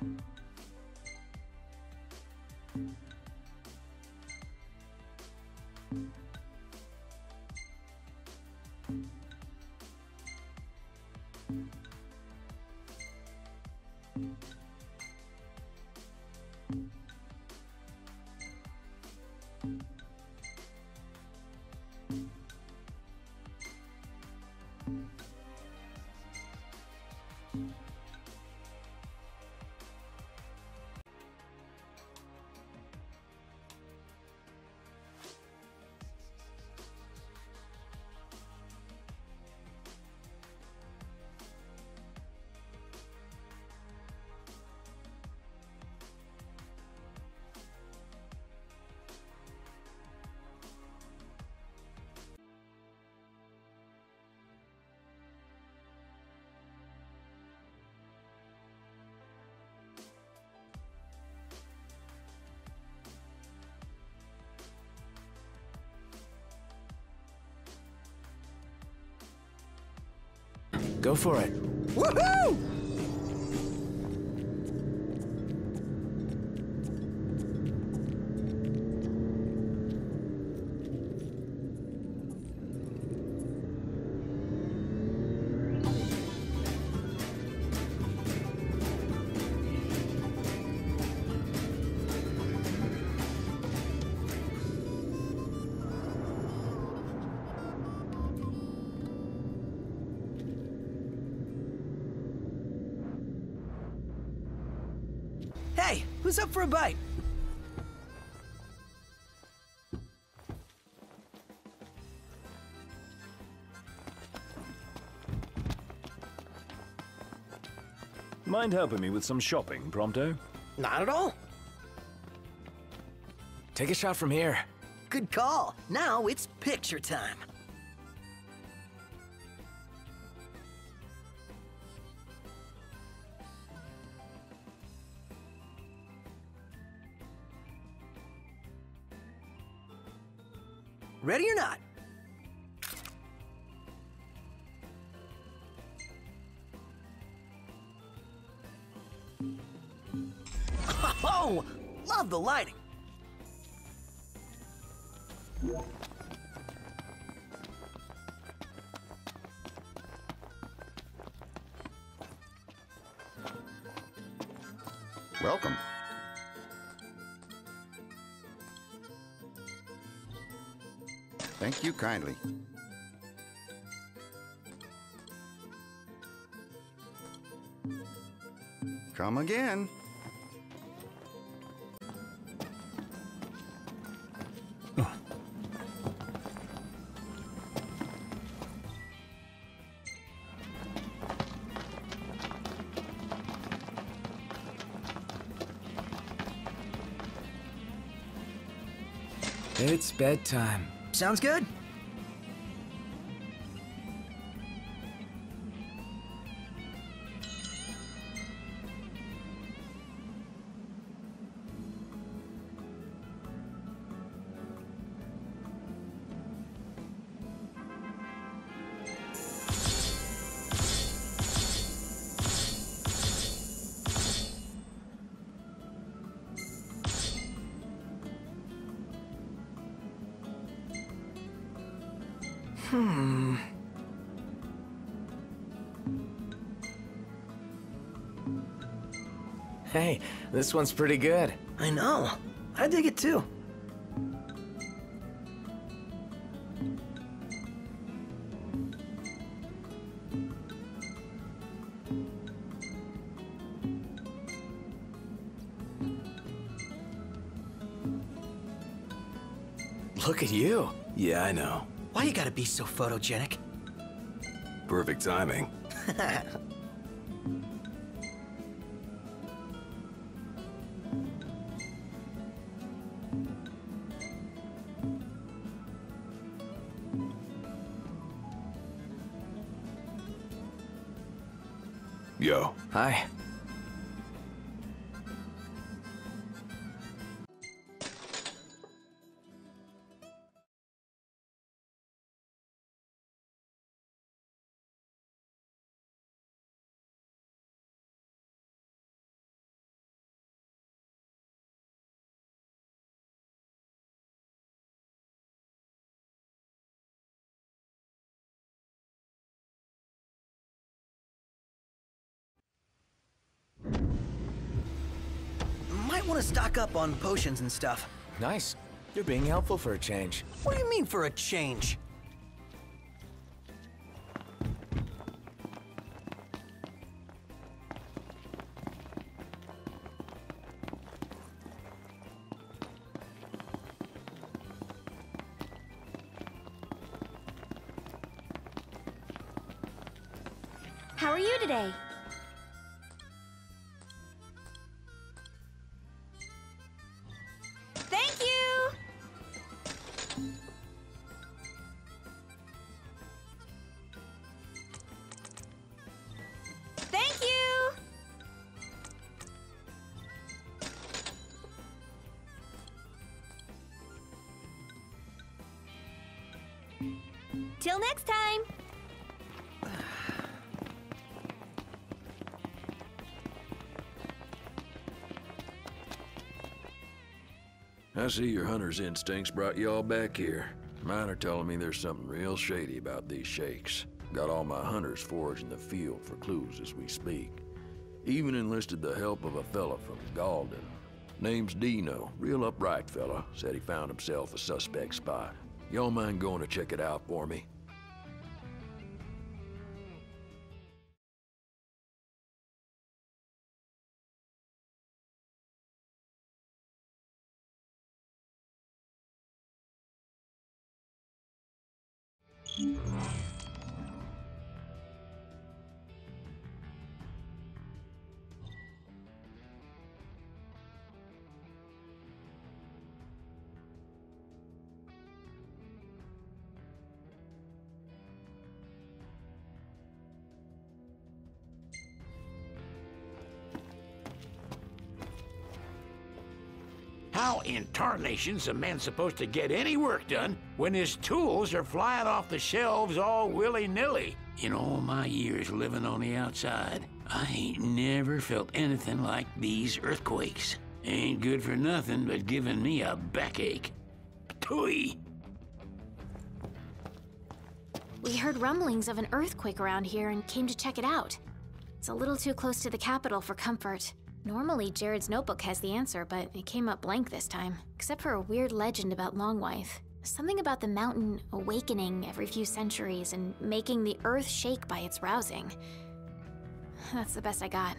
Thank Go for it. Woohoo! Hey, who's up for a bite? Mind helping me with some shopping, Prompto? Not at all. Take a shot from here. Good call. Now it's picture time. Ready or not? Oh, love the lighting. Thank you kindly. Come again. It's bedtime. Sounds good. This one's pretty good. I know. I dig it too. Look at you. Yeah, I know. Why you gotta be so photogenic? Perfect timing. stock up on potions and stuff. Nice. You're being helpful for a change. What do you mean for a change? How are you today? I see your hunter's instincts brought you all back here. Mine are telling me there's something real shady about these shakes. Got all my hunters foraging the field for clues as we speak. Even enlisted the help of a fella from Galdin. Name's Dino, real upright fella. Said he found himself a suspect spot. Y'all mind going to check it out for me? How in tarnation's a man supposed to get any work done when his tools are flying off the shelves all willy-nilly? In all my years living on the outside, I ain't never felt anything like these earthquakes. Ain't good for nothing but giving me a backache. Tooey! We heard rumblings of an earthquake around here and came to check it out. It's a little too close to the capital for comfort. Normally, Jared's notebook has the answer, but it came up blank this time, except for a weird legend about Longwythe. Something about the mountain awakening every few centuries and making the earth shake by its rousing. That's the best I got.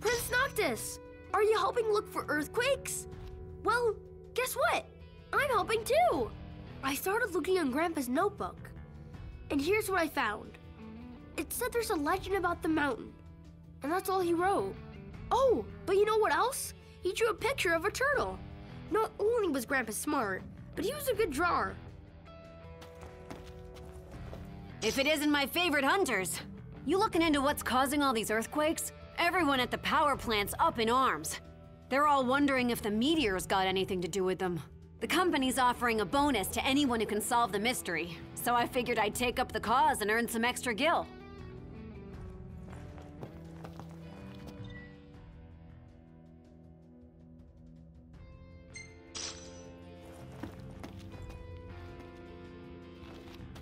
Prince Noctis, are you helping look for earthquakes? Well, guess what? I'm helping too. I started looking in Grandpa's notebook, and here's what I found. It said there's a legend about the mountain, and that's all he wrote. Oh, but you know what else? He drew a picture of a turtle. Not only was Grandpa smart, but he was a good drawer. If it isn't my favorite hunters. You looking into what's causing all these earthquakes? Everyone at the power plant's up in arms. They're all wondering if the meteor's got anything to do with them. The company's offering a bonus to anyone who can solve the mystery, so I figured I'd take up the cause and earn some extra gil.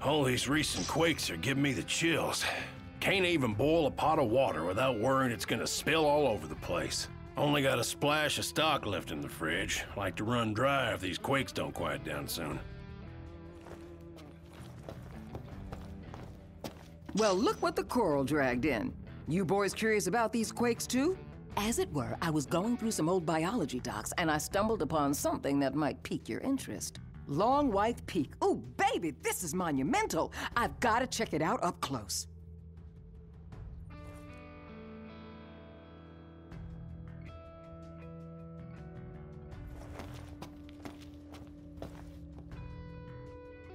All these recent quakes are giving me the chills. Can't even boil a pot of water without worrying it's gonna spill all over the place. Only got a splash of stock left in the fridge. Like to run dry if these quakes don't quiet down soon. Well, look what the coral dragged in. You boys curious about these quakes too? As it were, I was going through some old biology docs and I stumbled upon something that might pique your interest. Longwythe Peak. Oh, baby, this is monumental. I've got to check it out up close.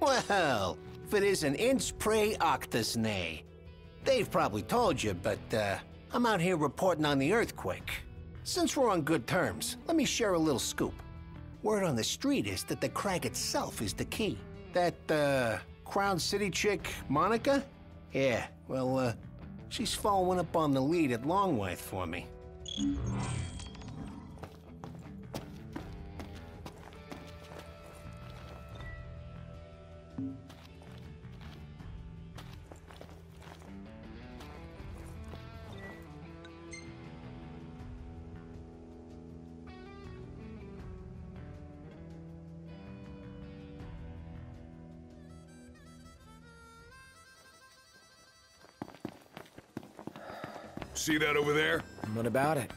Well, if it is an inch pre octus nay. They've probably told you, but uh, I'm out here reporting on the earthquake. Since we're on good terms, let me share a little scoop. Word on the street is that the crag itself is the key. That, uh, Crown City chick, Monica? Yeah, well, uh, she's following up on the lead at Longwythe for me. See that over there? What about it?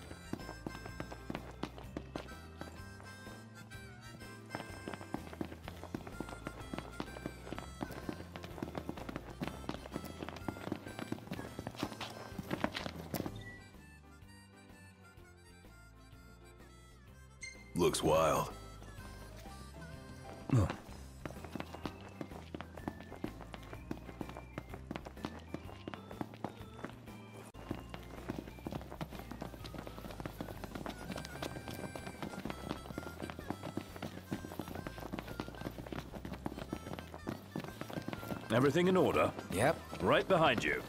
Everything in order? Yep. Right behind you.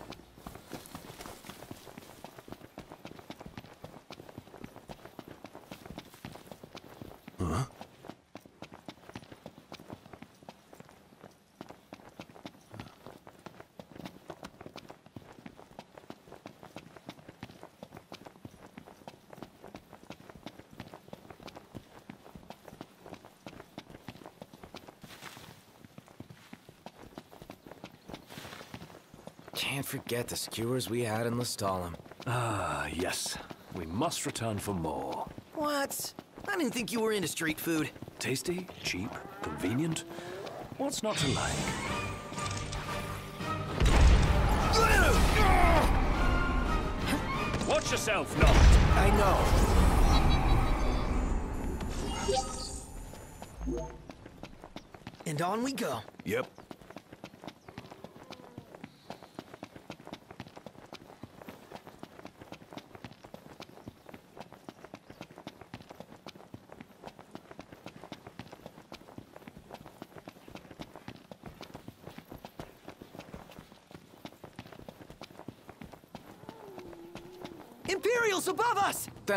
Huh? Can't forget the skewers we had in Lestallum. Ah, yes. We must return for more. What? I didn't think you were into street food. Tasty, cheap, convenient. What's not to like? Watch yourself, Noct. I know. And on we go. Yep.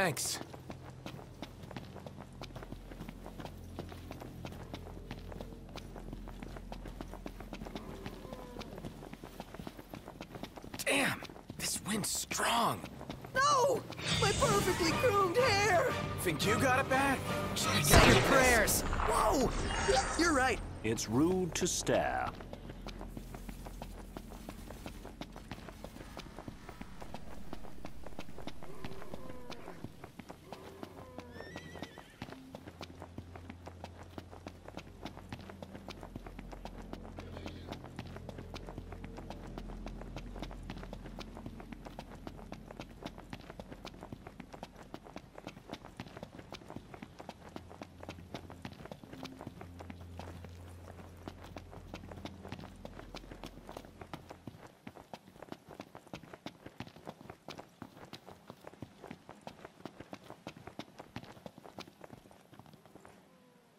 Thanks. Damn, this wind's strong. No! My perfectly groomed hair! Think you got it bad? Say your prayers! Whoa! You're right. It's rude to stare.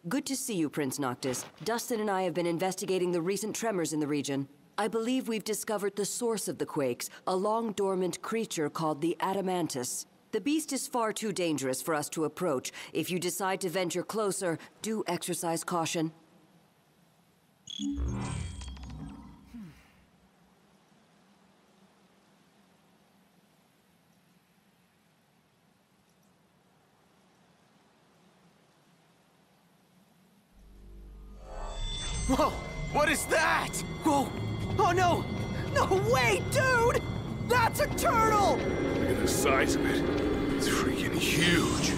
Good to see you, Prince Noctis. Dustin and I have been investigating the recent tremors in the region. I believe we've discovered the source of the quakes, a long-dormant creature called the Adamantoise. The beast is far too dangerous for us to approach. If you decide to venture closer, do exercise caution. Whoa! What is that? Whoa! Oh no! No way, dude! That's a turtle! Look at the size of it. It's freaking huge.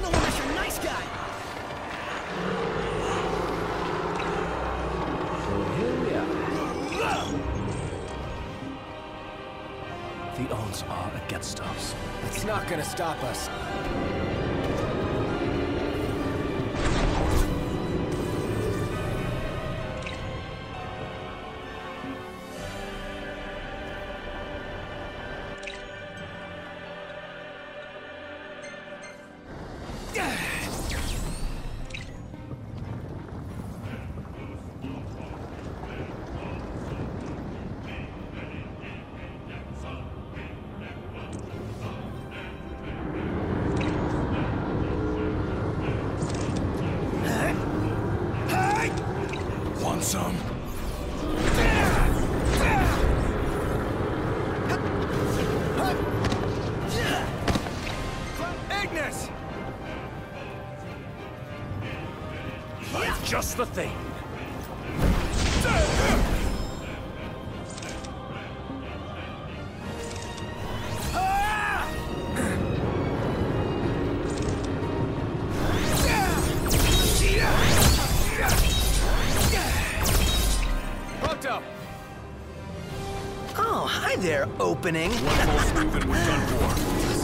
No wonder you're a nice guy! So Here we are. The odds are against us. It's not gonna stop us. Just the thing. Oh, hi there, opening. One move and we're done for.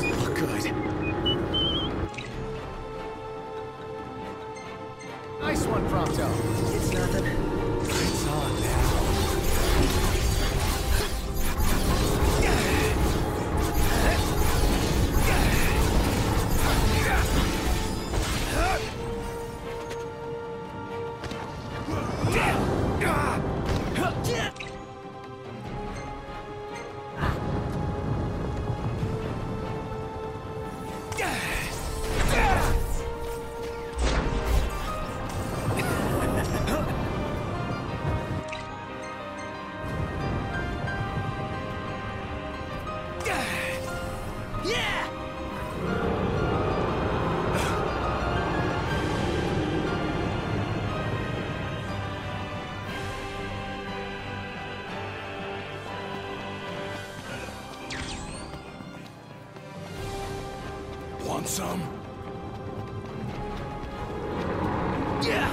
Want some? Yeah!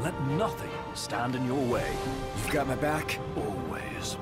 Let nothing stand in your way. You've got my back? Always.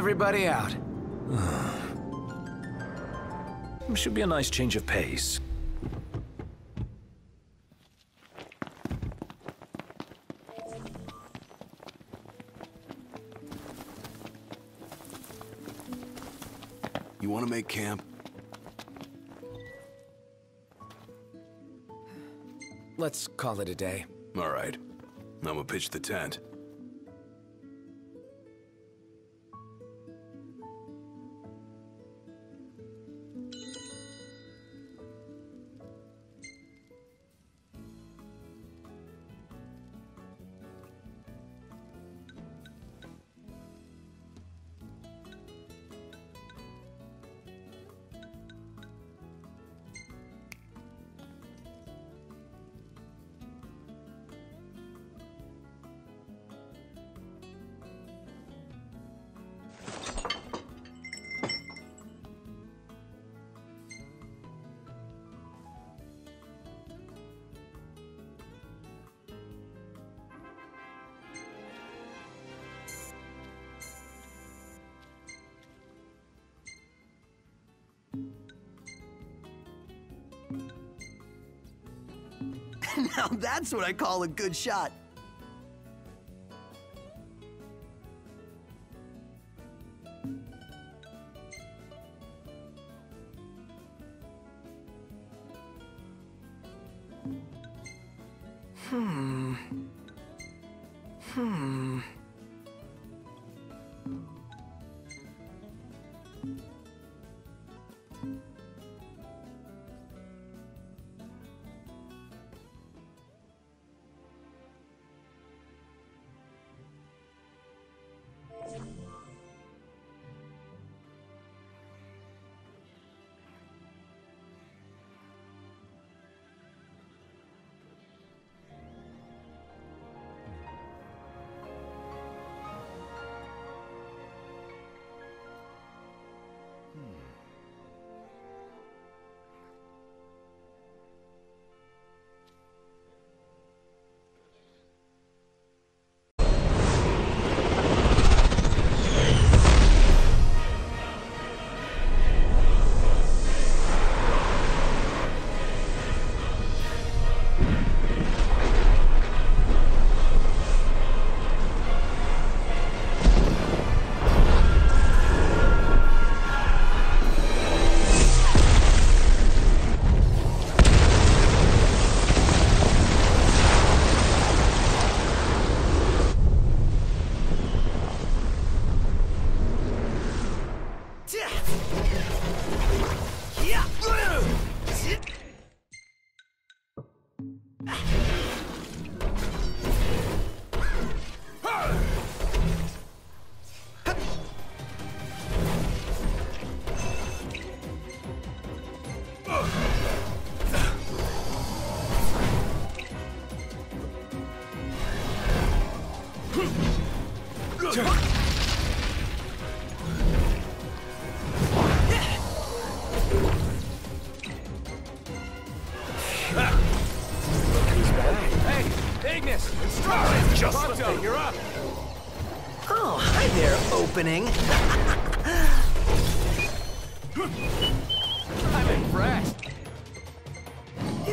Everybody out. Should be a nice change of pace. You want to make camp? Let's call it a day. All right. I'm gonna pitch the tent. now that's what I call a good shot.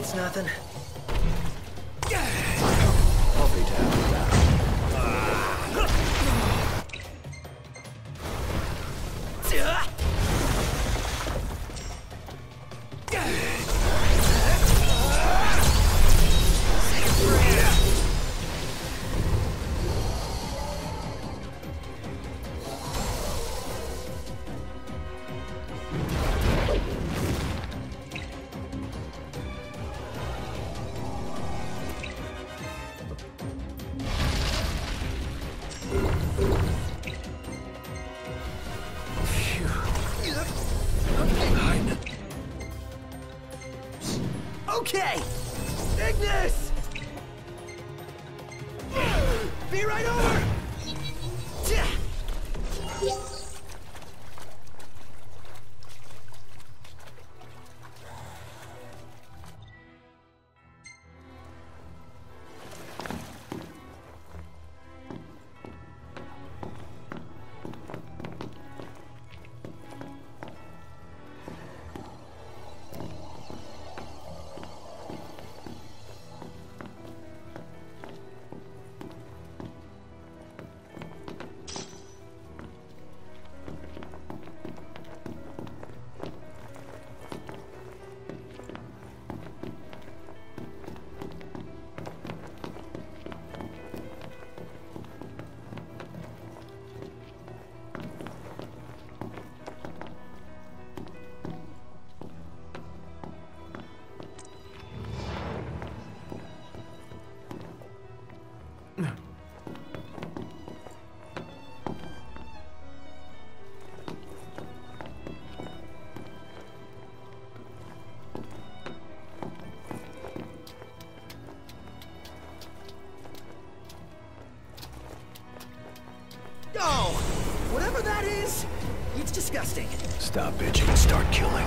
It's nothing. Is, it's disgusting. Stop bitching and start killing.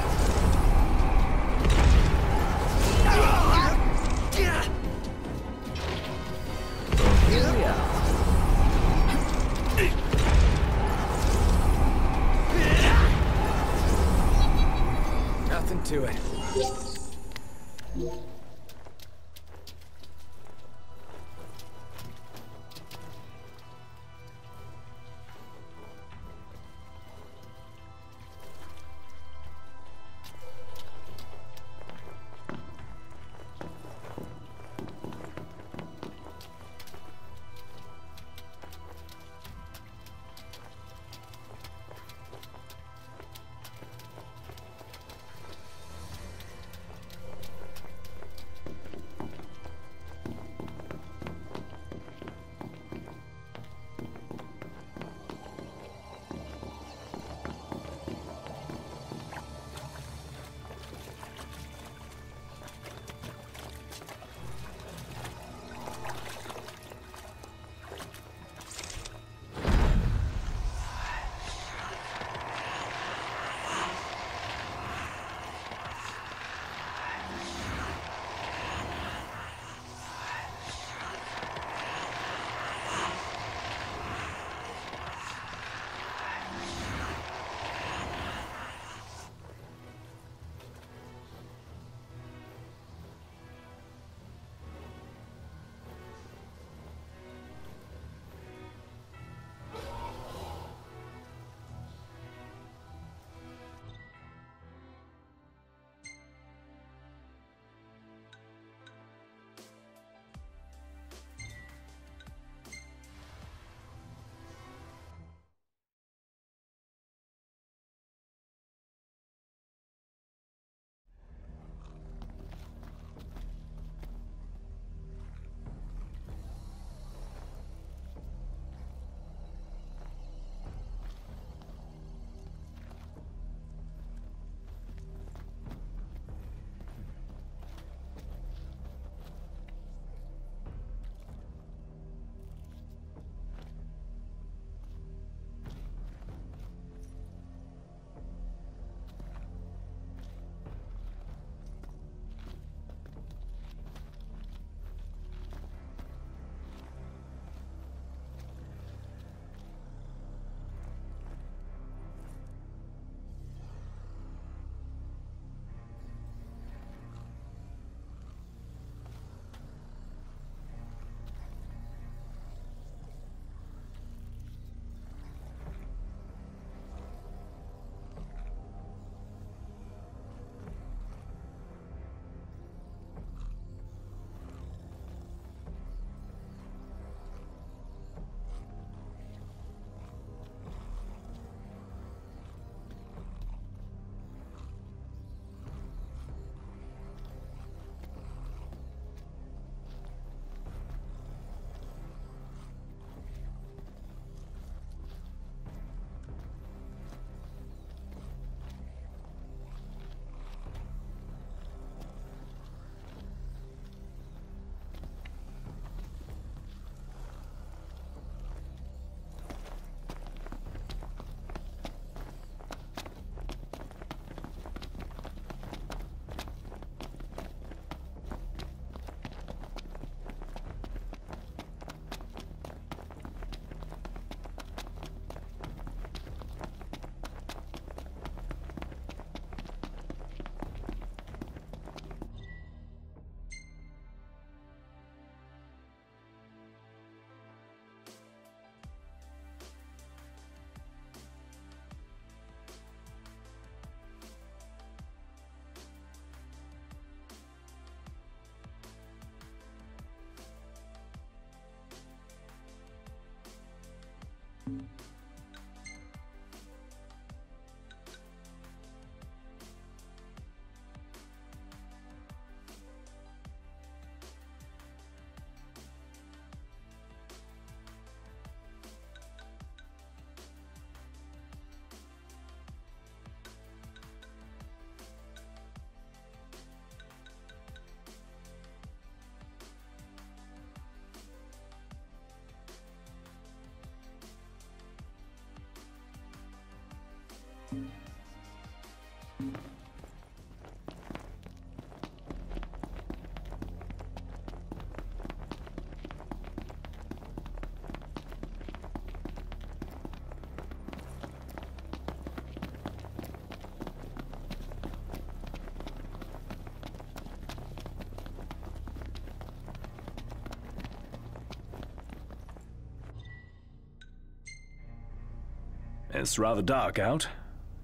It's rather dark out.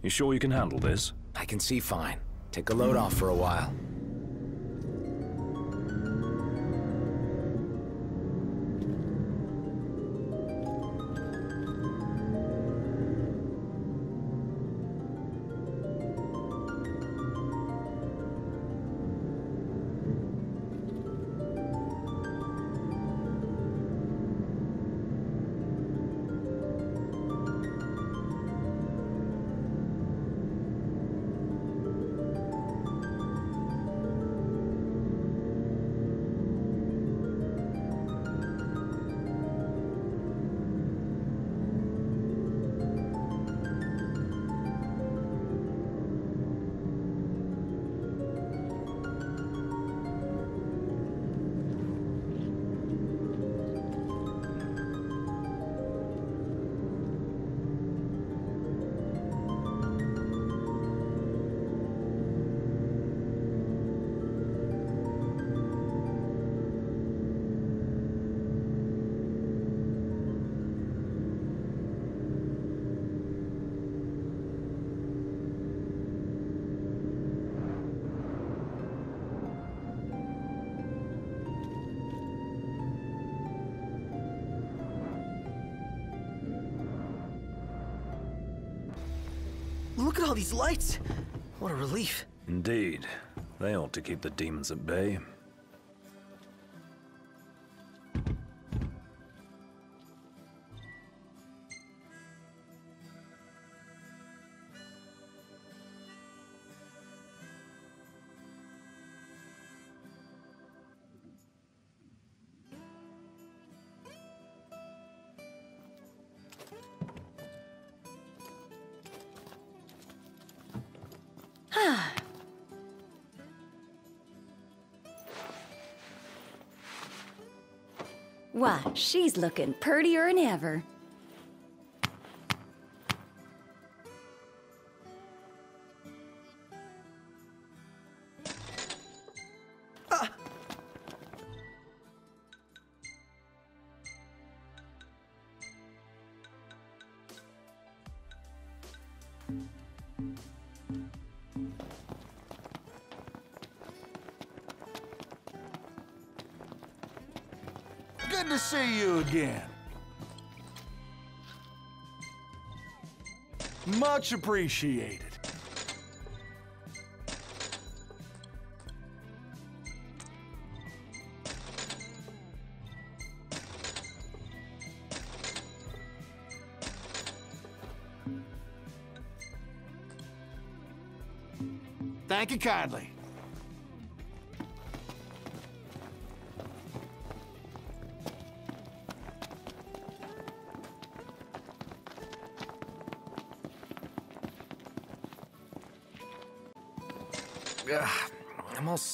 You sure you can handle this? I can see fine. Take a load off for a while. Look at all these lights. What a relief. Indeed. They ought to keep the demons at bay. Why, she's looking purtier than ever. Again. Much appreciated. Thank you kindly.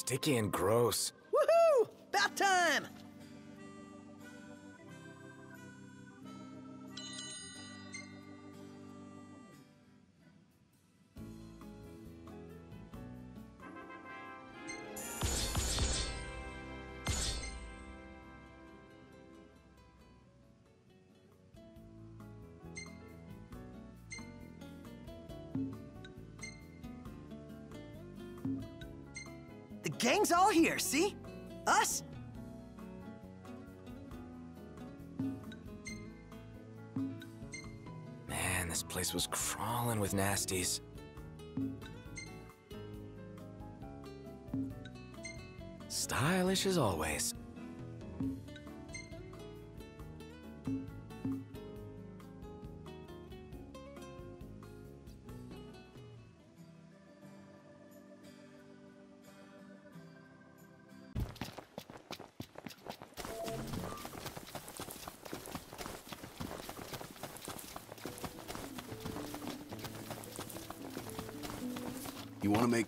Sticky and gross. Gang's all here, see? Us? Man, this place was crawling with nasties. Stylish as always.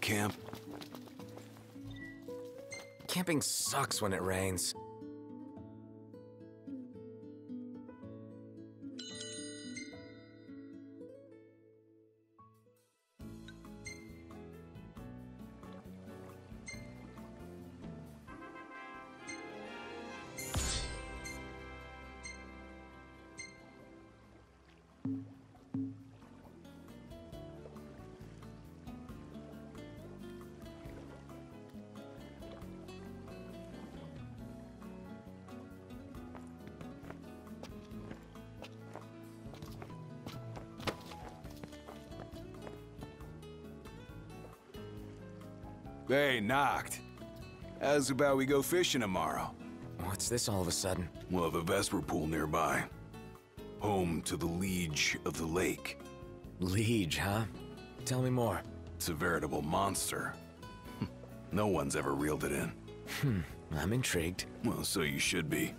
Camp? Camping sucks when it rains. Hey, Noct. How's about we go fishing tomorrow? What's this all of a sudden? Well, the Vesper pool nearby. Home to the Liege of the Lake. Liege, huh? Tell me more. It's a veritable monster. no one's ever reeled it in. Hmm, I'm intrigued. Well, so you should be.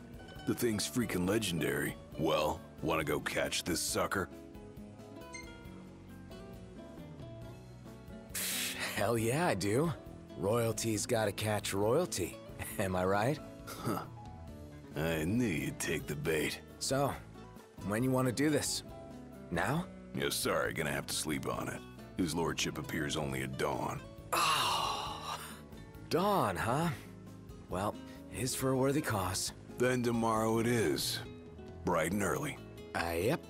The thing's freaking legendary. Well, wanna go catch this sucker? Hell yeah, I do. Royalty's gotta catch royalty. Am I right? Huh. I knew you'd take the bait. So, when you want to do this? Now? Yeah, sorry, gonna have to sleep on it. His lordship appears only at dawn. Oh, dawn, huh? Well, is for a worthy cause. Then tomorrow it is. Bright and early. Uh, yep.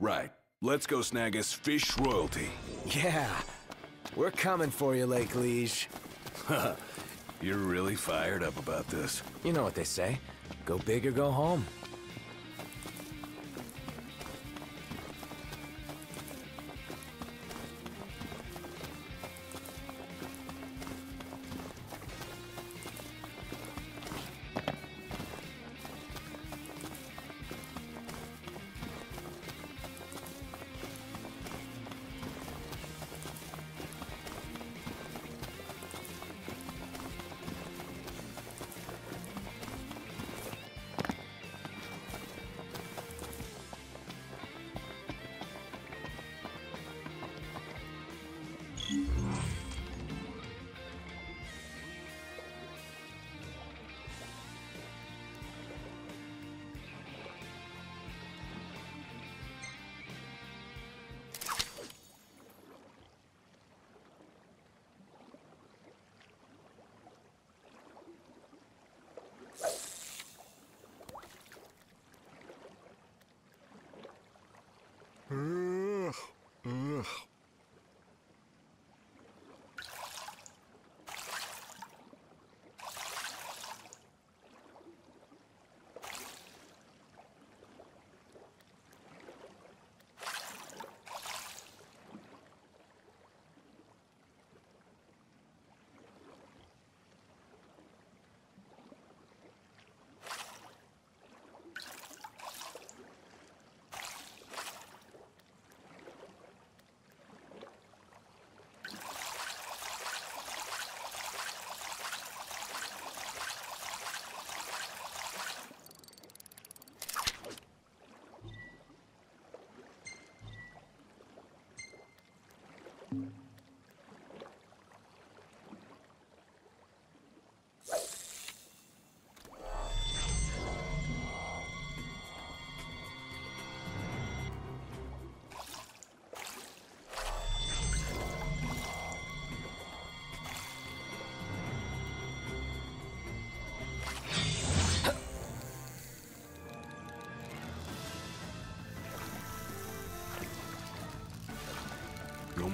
Right. Let's go snag us fish royalty. Yeah. We're coming for you, Lake Liege. You're really fired up about this. You know what they say. Go big or go home.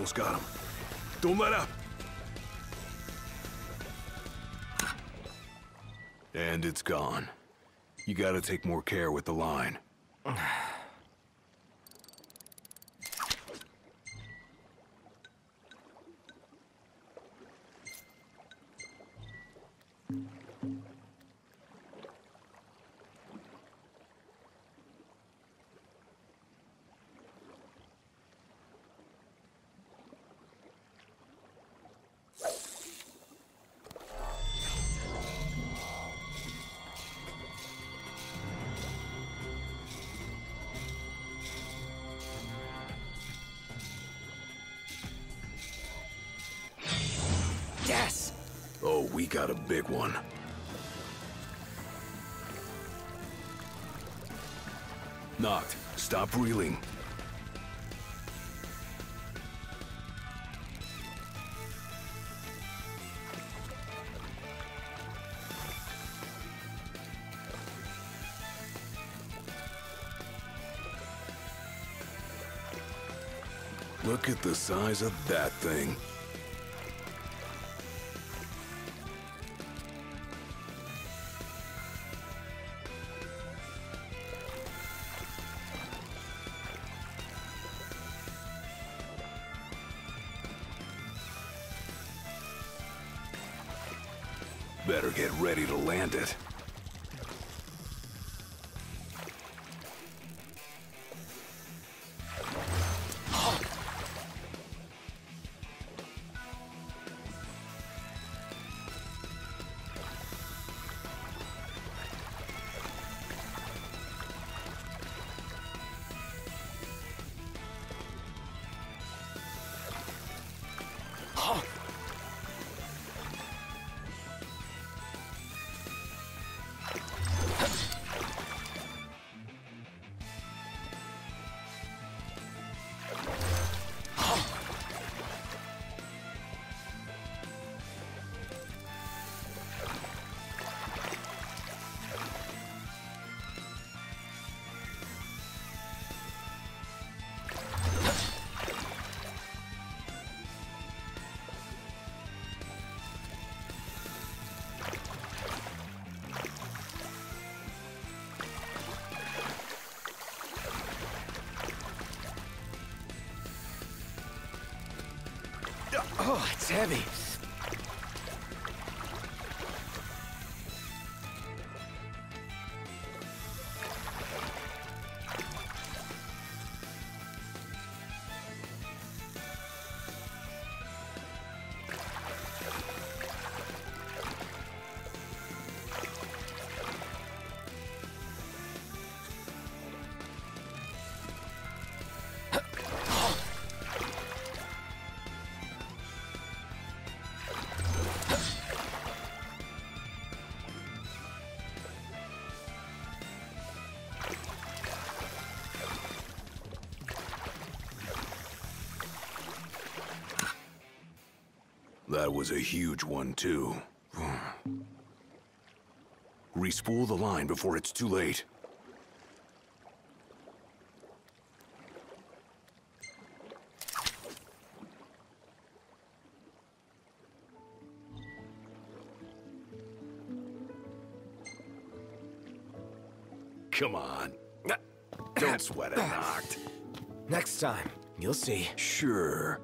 Almost got him. Don't let up. And it's gone. You gotta take more care with the line. Stop reeling. Look at the size of that thing. Better get ready to land it. Heavy. That was a huge one, too. Respool the line before it's too late. Come on. Don't sweat it, Noct. Next time, you'll see. Sure.